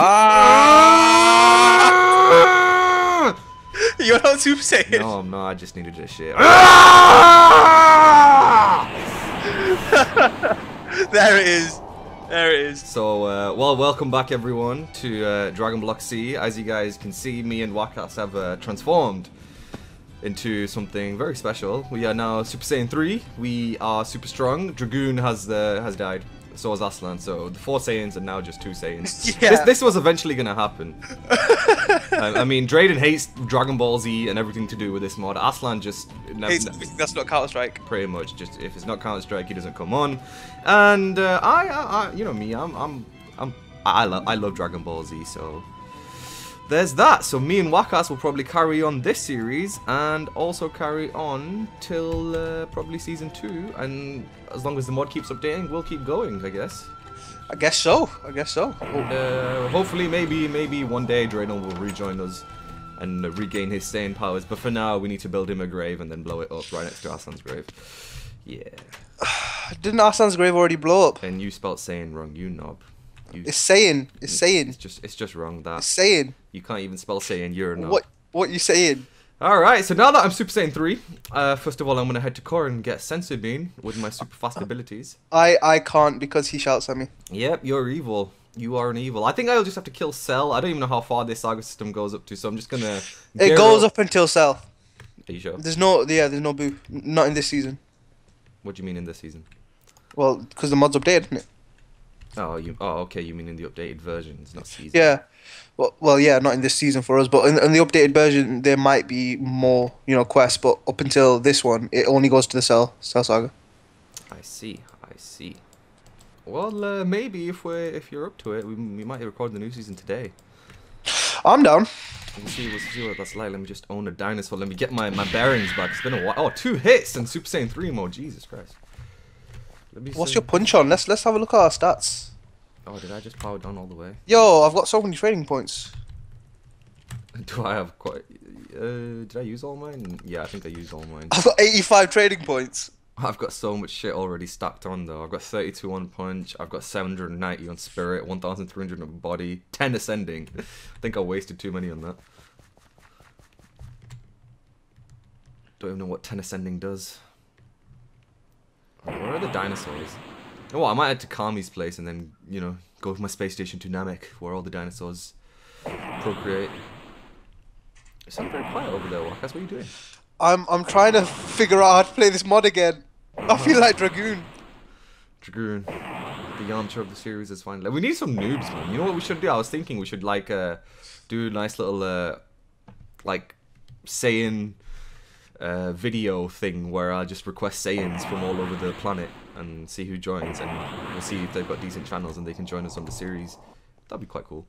Ah! You're not Super Saiyan. No, I'm not. I just needed this shit. There it is. There it is. So, uh, well, welcome back everyone to uh, Dragon Block C. As you guys can see, me and Wakas have uh, transformed into something very special. We are now Super Saiyan 3. We are super strong. Dragoon has uh, has died. So has Aslan. So the four Saiyans are now just two Saiyans. Yeah. This, this was eventually gonna happen. I, I mean, Drayden hates Dragon Ball Z and everything to do with this mod. Aslan just ne- that's not Counter Strike. pretty much just if it's not Counter Strike, he doesn't come on. And uh, I, I, I, you know me, I'm, I'm, I'm, I love, I love Dragon Ball Z. So there's that. So me and Wakas will probably carry on this series and also carry on till uh, probably season two. And as long as the mod keeps updating, we'll keep going, I guess. I guess so. I guess so. Uh, hopefully, maybe, maybe one day Draydon will rejoin us and uh, regain his staying powers. But for now, we need to build him a grave and then blow it up right next to Aslan's grave. Yeah. Didn't Arslan's grave already blow up? And you spelt saying wrong, you knob. You, It's saying. It's saying. It's just, it's just wrong. It's That saying. you can't even spell saying. You're knob. What? What you saying? All right. So now that I'm Super Saiyan three, uh, first of all, I'm gonna head to Core and get Senzu Bean with my super fast abilities. I I can't because he shouts at me. Yep, you're evil. You are an evil. I think I'll just have to kill Cell. I don't even know how far this saga system goes up to, so I'm just gonna. It goes up until Cell. Are you sure? There's no. Yeah. There's no Buu. Not in this season. What do you mean in this season? Well, because the mod's updated, isn't it? Oh, you. Oh, okay. You mean in the updated versions, not season. Yeah. Well, well, yeah, not in this season for us, but in, in the updated version there might be more, you know, quests. But up until this one, it only goes to the Cell Cell Saga. I see. I see. Well, uh, maybe if we're if you're up to it, we, we might record the new season today. I'm down. We'll see. We'll see what that's like. Let me just own a dinosaur. Let me get my, my bearings back. It's been a while. Oh, two hits and Super Saiyan three mode. Jesus Christ. Let me What's see. your punch on? Let's let's have a look at our stats. Oh, did I just power down all the way? Yo, I've got so many training points. Do I have quite? Uh, did I use all mine? Yeah, I think I used all mine. I've got 85 training points. I've got so much shit already stacked on though. I've got 32 on punch. I've got 790 on spirit. 1,300 on body. 10 ascending. I think I wasted too many on that. Don't even know what 10 ascending does. Where are the dinosaurs? Oh, I might head to Kami's place and then, you know, go with my space station to Namek, where all the dinosaurs procreate. You sound very quiet over there, Wakas. What are you doing? I'm I'm trying to figure out how to play this mod again. I feel like Dragoon. Dragoon, the Yamcha of the series is finally. We need some noobs, man. You know what we should do? I was thinking we should like uh, do a nice little uh, like Saiyan uh, video thing where I just request Saiyans from all over the planet and see who joins, and we'll see if they've got decent channels and they can join us on the series. That'd be quite cool.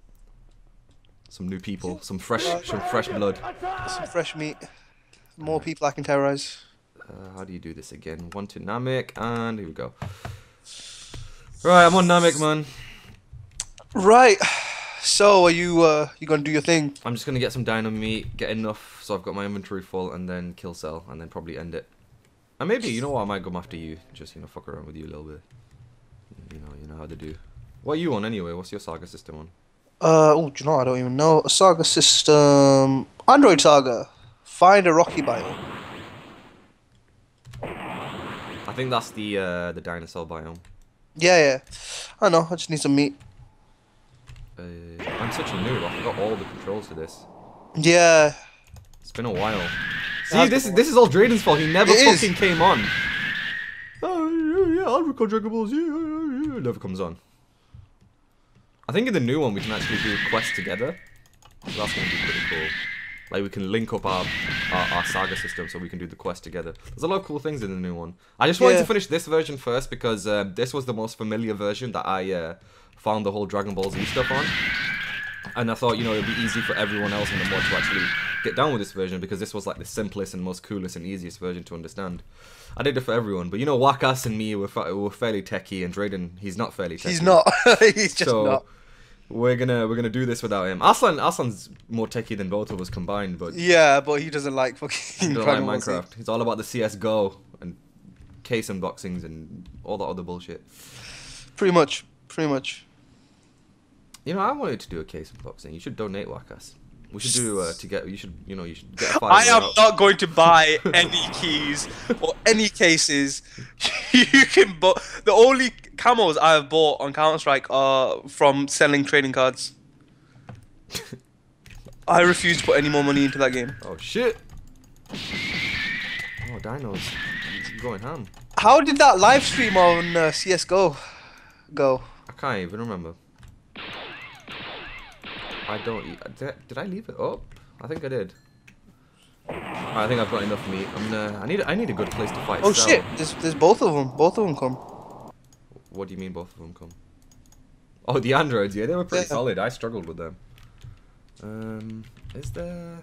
Some new people, some fresh, some fresh blood. Some fresh meat. More people I can terrorize. Uh, how do you do this again? One to Namek, and here we go. Right, I'm on Namek, man. Right. So are you uh you gonna do your thing? I'm just gonna get some dino meat, get enough so I've got my inventory full, and then kill Cell, and then probably end it. And maybe you know what, I might come after you, just you know fuck around with you a little bit. You know, you know how to do. What are you on anyway? What's your saga system on? Uh oh, do you know? I don't even know. A Saga system Android Saga. Find a rocky biome. I think that's the uh, the dinosaur biome. Yeah, yeah. I know, I just need some meat. Uh, I'm such a noob. I forgot all the controls to this. Yeah. It's been a while. See, this is this is all Drayden's fault. He never It is. fucking came on. Oh yeah, yeah, I'll record Dragon Balls. Yeah, yeah, yeah. Never comes on. I think in the new one we can actually do quests together. That's gonna be pretty cool. Like we can link up our, our our saga system so we can do the quest together. There's a lot of cool things in the new one. I just wanted Yeah. to finish this version first because uh, this was the most familiar version that I uh, found the whole Dragon Ball Z stuff on. And I thought, you know, it'd be easy for everyone else in the mod to actually get down with this version because this was like the simplest and most coolest and easiest version to understand. I did it for everyone, but you know, Wakas and me were, fa- were fairly techie, and Drayden, he's not fairly techie. He's not. He's just so not. We're gonna we're gonna do this without him. Aslan Aslan's more techie than both of us combined, but Yeah, but he doesn't like he fucking don't like Dragon Ball Z. Minecraft. He's all about the CS:GO and case unboxings and all that other bullshit. Pretty much. Pretty much. You know, I wanted to do a case unboxing. You should donate Wakas. We should do uh, to get. You should. You know, you should get. a I fiver am out. not going to buy any keys or any cases. you can but the only camos I have bought on Counter Strike are from selling trading cards. I refuse to put any more money into that game. Oh shit! Oh, dinos, going ham. How did that live stream on uh, CS:GO go? I can't even remember. I don't. e- Did I, did I leave it up? I think I did. I think I've got enough meat. I'm gonna. I need. I need a good place to fight. Oh Cell. shit! There's there's both of them. Both of them come. What do you mean both of them come? Oh, the androids. Yeah, they were pretty Yeah. solid. I struggled with them. Um, is there?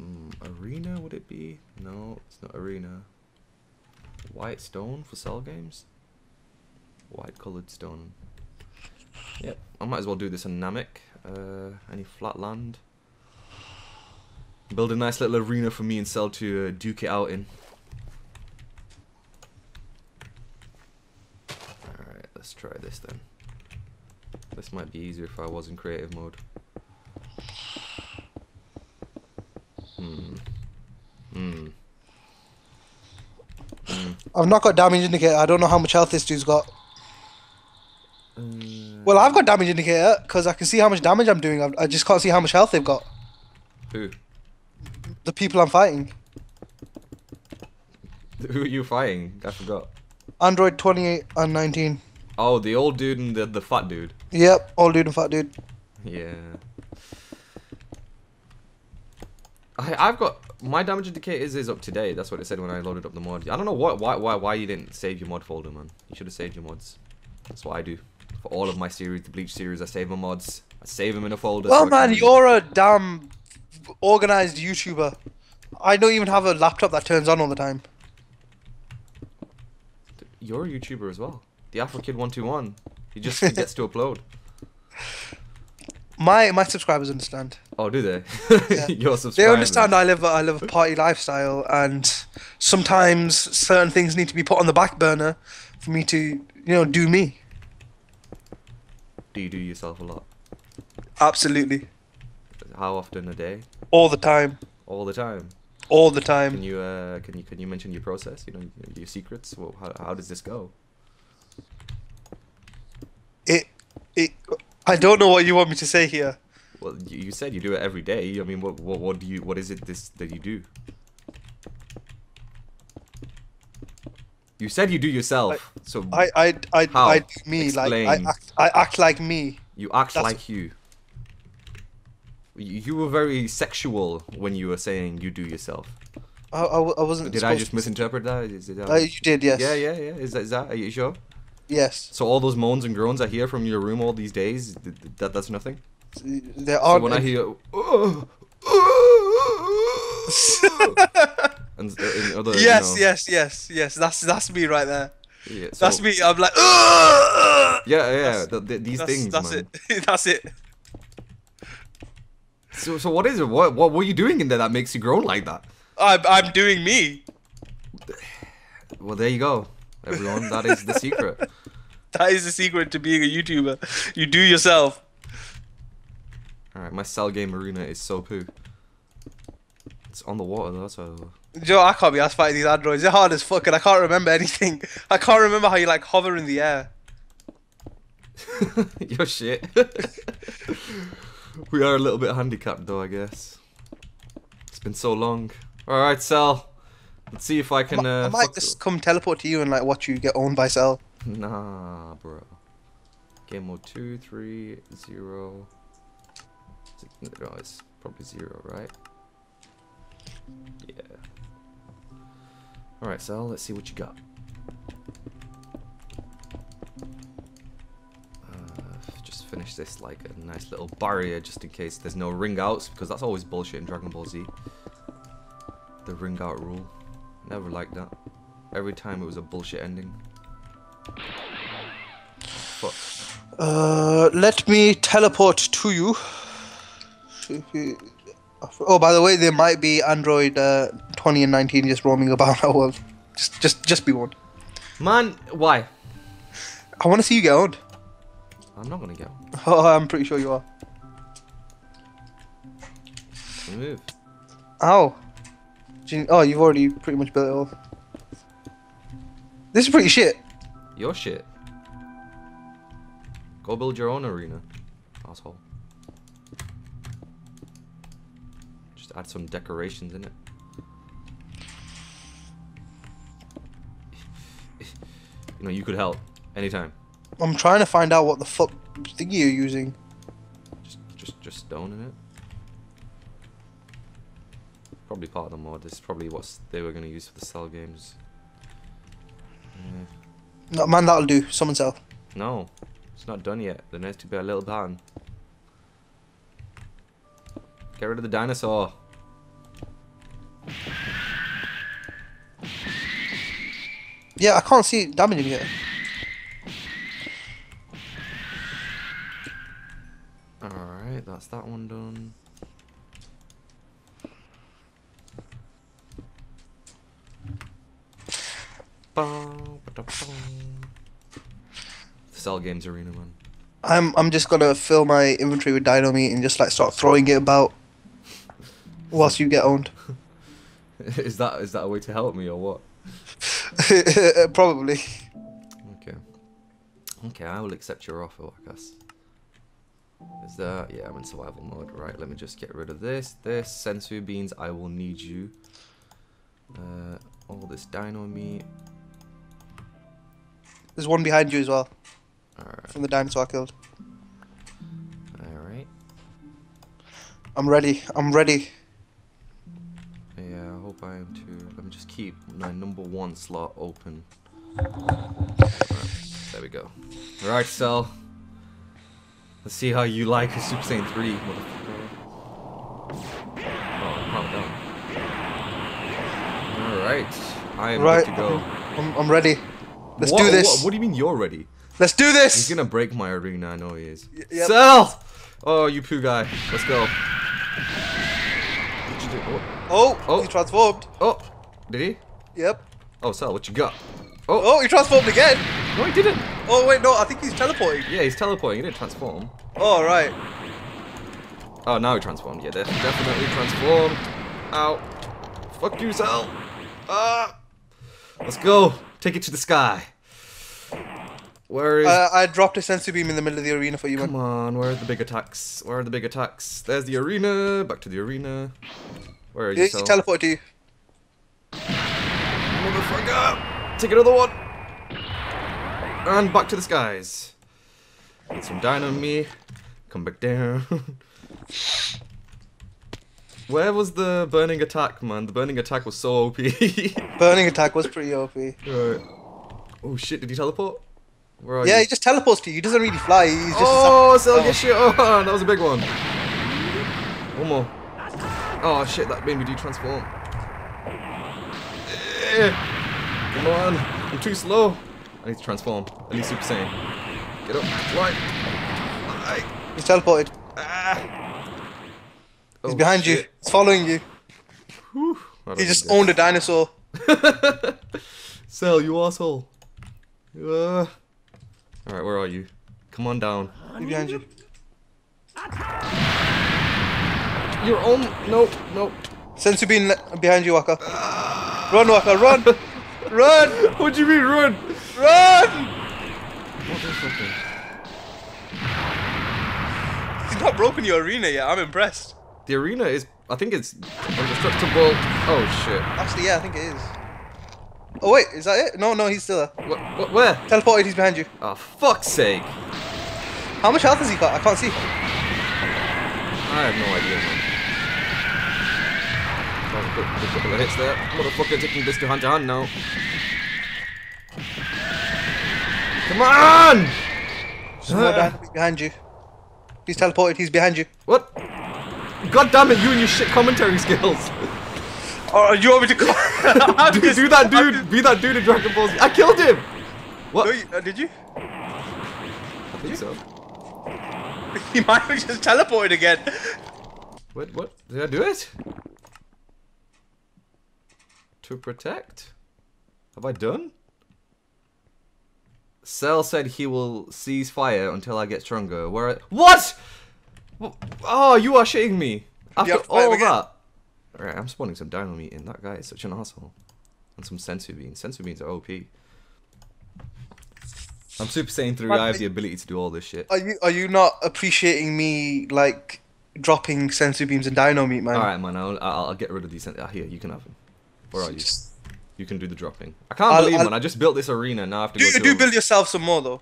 Mm, arena? Would it be? No, it's not arena. White stone for cell games. White colored stone. Yep, I might as well do this on Namek. Uh, any flat land? Build a nice little arena for me and Cell to uh, duke it out in. Alright, let's try this then. This might be easier if I was in creative mode. Hmm. Hmm. Hmm. I've not got damage indicator. I don't know how much health this dude's got. Uh, Well, I've got damage indicator because I can see how much damage I'm doing. I- I just can't see how much health they've got. who? The people I'm fighting. Who are you fighting? I forgot. Android 28 and 19. Oh, the old dude and the the fat dude. Yep, old dude and fat dude. Yeah. I I've got my damage indicator is, is up to date. That's what it said when I loaded up the mod. I don't know what why why why you didn't save your mod folder, man. You should have saved your mods. That's what I do. For all of my series, the Bleach series, I save my mods. I save them in a folder. so Well, I man, you're a damn organized YouTuber. I don't even have a laptop that turns on all the time. You're a YouTuber as well. The Afro Kid One Two One. He just gets to upload. My my subscribers understand. Oh, do they? Yeah. Your They understand I live a, I live a party lifestyle, and sometimes certain things need to be put on the back burner for me to you know do me. Do you do yourself a lot? Absolutely, How often a day? all the time, All the time. all the time. Can you uh can you can you mention your process? You know your secrets. Well, how how does this go? It it. I don't know what you want me to say here. Well, you, said you do it every day. I mean, what what what do you what is it this that you do? You said you do yourself. so I I I, How? I do me like I act, I act like me. you act that's- like you. You were very sexual when you were saying you do yourself. I, I, I wasn't. Did I just misinterpret that? Is it that? Uh, you did, yes. Yeah, yeah, yeah. Is that, is that? Are you sure? Yes. So all those moans and groans I hear from your room all these days, th- th- that that's nothing. There So are. when I hear, and, uh, and other, you yes, know, yes, yes, yes. That's that's me right there. yeah, so- That's me. I'm like. Yeah, yeah. Th- th- these that's, things, That's man. it. that's it. So, so what is it? What, what were you doing in there that makes you groan like that? I'm I'm doing me. Well, there you go, everyone. That is the secret. That is the secret to being a YouTuber. You do yourself. All right, my cell game arena is so poo. It's on the water though, so Joe, I can't be asked fighting these androids. They're hard as fuck, and I can't remember anything. I can't remember how you like hover in the air. your shit. we are a little bit handicapped though, I guess. It's been so long. All right, Cell. Let's see if I can. I Uh, might fuck- just come teleport to you and like watch you get owned by Cell. Nah, bro. Game mode two, three, zero. Is it- No, it's probably zero, right? Yeah. All right, Sal. Let's see what you got. Uh, just finish this like a nice little barrier, just in case there's no ring outs, because that's always bullshit in Dragon Ball Z. The ring out rule. Never liked that. Every time it was a bullshit ending. Fuck. Uh, let me teleport to you. Oh, by the way, there might be Android uh, 20 and 19 just roaming about our world. Just, just, just be one. Man, why? I want to see you get on. I'm not gonna get one. Oh, I'm pretty sure you are. Move. Ow. You- oh, you've already pretty much built it all. This is pretty shit. Your shit. Go build your own arena, asshole. Just add some decorations in it. You know, you could help anytime. I'm trying to find out what the fuck thingy you're using. Just, just, just stone in it. Probably part of the mod. This is probably what they were gonna use for the cell games. Yeah. No, man, that'll do. Summon cell. No, it's not done yet. There needs to be a little pattern. Get rid of the dinosaur. Yeah, I can't see it damaging it. Alright, that's that one done. Cell Games Arena, one. I'm I'm just gonna fill my inventory with dino meat and just like start throwing it about whilst you get owned. is that is that a way to help me or what? Probably. Okay. Okay, I will accept your offer, I guess. Is that yeah, I'm in survival mode. Right, let me just get rid of this. This senzu beans, I will need you. Uh all this dino meat. There's one behind you as well Alright, from the dinosaur I killed. alright. I'm ready. I'm ready. Yeah, I hope I am too. Let me just keep my number one slot open. Right, there we go. Right, Cell. Let's see how you like a Super Saiyan 3, motherfucker. Oh. Alright, I am Right. to go. I'm, I'm ready. Let's What- do this. What, what do you mean you're ready? Let's do this. He's gonna break my arena, I know he is. Y- yep. Cell! Oh, you poo guy. Let's go. What'd you do? Oh, Oh, Oh. he transformed. oh, did he? Yep. Oh, Cell, what you got? Oh, Oh, he transformed again. no, he didn't. Oh wait, no, I think he's teleporting. Yeah, he's teleporting. He didn't transform. Oh right. Oh, now he transformed. Yeah, def- definitely transformed. Ow. Fuck you, Cell. Ah. Let's go. Take it to the sky. Where is... Uh, I dropped a senzu beam in the middle of the arena for you, Come man. on, where are the big attacks? Where are the big attacks? There's the arena. Back to the arena. Where are Yeah, you, he Cell? teleported to you. Motherfucker! Take another one! And back to the skies. Get some dino on me. Come back down. Where was the burning attack, man? The burning attack was so OP. Burning attack was pretty OP. Oh shit, did he teleport? Where are Yeah, you? he just teleports to you. He doesn't really fly. He's just. oh, Cell, Oh. shit on! That was a big one. One more. Oh shit, that made me de-transform. Eh. Come on, I'm too slow. I need to transform. I need Super Saiyan. Get up, fly. Fly. He's teleported. Ah. He's Oh, behind you. He's following you. Whew. He just owned a dinosaur. this. Cell, you asshole. Uh. Alright, where are you? Come on down. He's behind you. Your own. No, no. Senzu beam been behind you, Waka. Run, Waka, run! run! What do you mean run? Run! Motherfucker. He's not broken your arena yet. I'm impressed. The arena is. I think it's indestructible. Oh shit. Actually, yeah, I think it is. Oh wait, is that it? No, no, he's still there. What? What? Where? Teleported. He's behind you. Oh fuck's sake! How much health has he got? I can't see. I have no idea, man. A couple of hits there. Motherfucker taking this to hand to hand now. Come on! Behind you. He's teleported. He's behind you. What? God damn it, you and your shit commentary skills. Oh, you want me to call? I'm do, just- do that dude. just- Be that dude in Dragon Ball Z. I killed him! What? No, you, uh, did you? I think so. He might have just teleported again. What? What? Did I do it? To protect? Have I done? Cell said he will cease fire until I get stronger. Where? What? Oh, you are shitting me. After have to fight him all again? that. Alright, I'm spawning some dino meat in. That guy is such an asshole. And some senzu beans. Senzu beans are OP. I'm Super Saiyan 3. I have the ability to do all this shit. Are you are you not appreciating me like dropping senzu beams and dino meat, man? Alright, man. I'll, I'll, I'll get rid of these. Ah, here, you can have them. Where are you? You can do the dropping. I can't I'll- believe, I'll- man. I just built this arena. Now I have to Do go do build yourself some more though.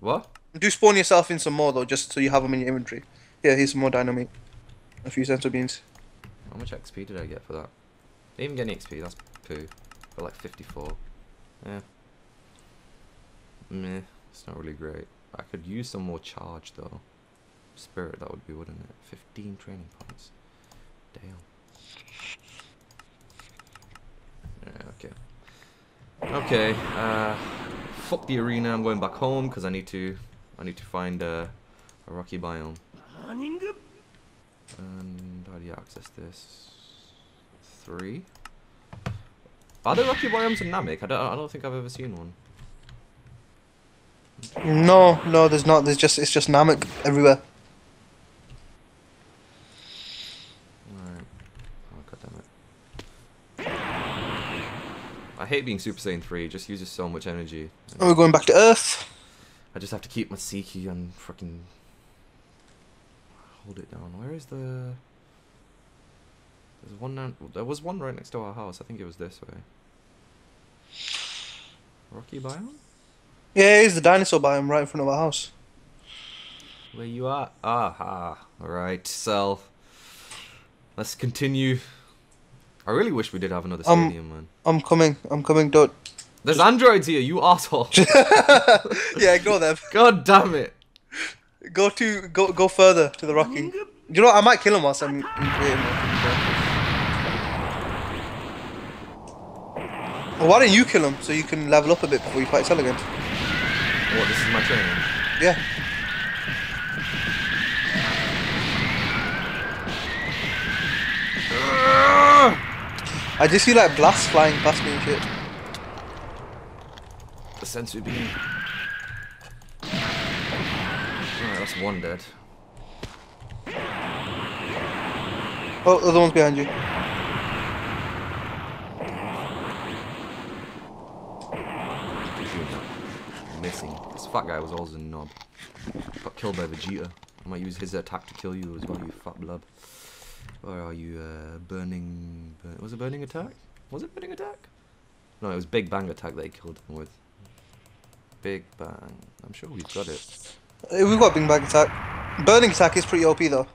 What? Do spawn yourself in some more though, just so you have them in your inventory. Yeah, here's some more dino meat. A few senzu beans. How much XP did I get for that? Didn't even get any XP, that's poo. Got like 54. Yeah. Meh, it's not really great. I could use some more charge though. Spirit, that would be, wouldn't it? 15 training points. Damn. Yeah, okay. Okay, uh, fuck the arena, I'm going back home because I need to, I need to find uh, a rocky biome. And how do you access this? Three. Are there rocky biomes in Namek? I don't. I don't think I've ever seen one. No, no, there's not. There's just it's just Namek everywhere. Alright. Oh god damn it. I hate being Super Saiyan 3. It just uses so much energy. Oh, we're going back to Earth. I just have to keep my Seiki and fucking hold it down. Where is the? There's one. down- There was one right next to our house. I think it was this way. Rocky biome. Yeah, here's the dinosaur biome right in front of our house. Where you are? Aha. Alright, so let's continue. I really wish we did have another Um, stadium, man. I'm coming. I'm coming. Don't. There's androids here, you asshole. yeah, ignore them. God damn it. Go to go go further to the Rocky. Do you know what? I might kill him whilst I'm in creating one. Well, why don't you kill him so you can level up a bit before you fight Cell again? What, this is my training? Yeah. I just see like blasts flying past me and shit. The senzu beam. Alright, that's one dead. Oh, the other one's behind you. Missing. This fat guy was always a knob. Got killed by Vegeta. I might use his attack to kill you as well, you fat blood. Or are you? Uh, burning. Bur was it burning attack? Was it burning attack? No, it was Big Bang attack that he killed him with. Big Bang. I'm sure we've got it. We've got Big Bang attack. Burning attack is pretty OP though.